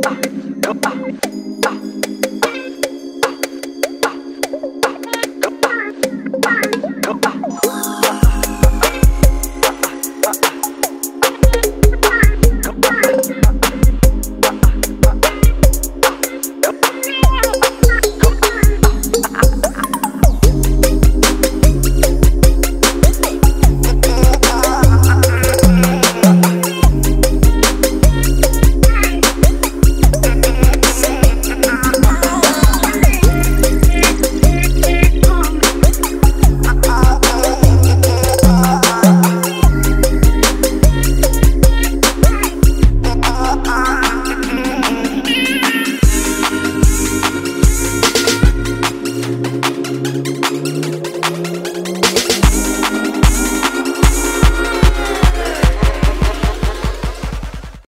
ったやっ